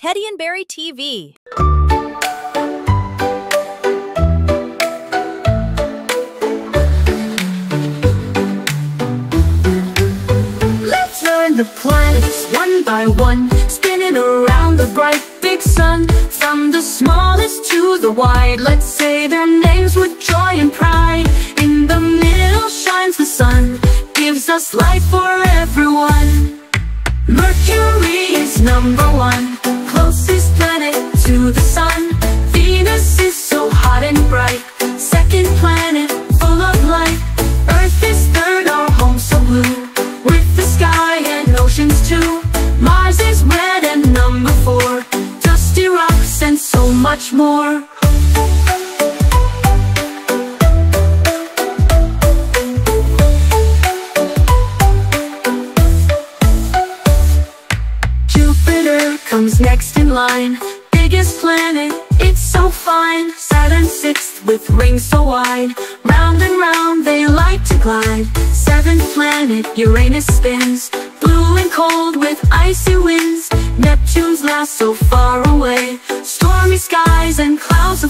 Teddy and Berry TV. Let's learn the planets one by one Spinning around the bright big sun. From the smallest to the wide Let's say their names with joy and pride. In the middle shines the sun Gives us light for everyone. Mercury is number much more. Jupiter comes next in line. Biggest planet, it's so fine. Saturn sixth with rings so wide. Round and round they like to glide. Seventh planet, Uranus spins. Blue and cold with icy winds. Neptune's last so far away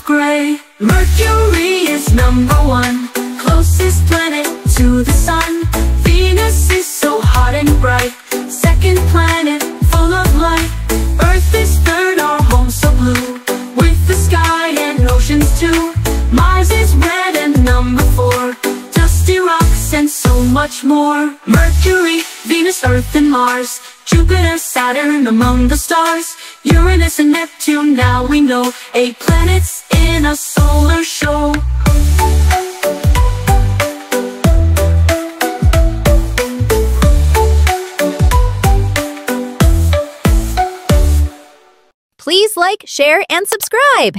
gray. Mercury is number one Closest planet to the sun. Venus is so hot and bright Second planet full of light. Earth is third, our home so blue With the sky and oceans too. Mars is red and number four Dusty rocks and so much more. Mercury, Venus, Earth and Mars Jupiter, Saturn among the stars. Uranus and Neptune now we know Eight planets in a solar show Please like, share, and subscribe.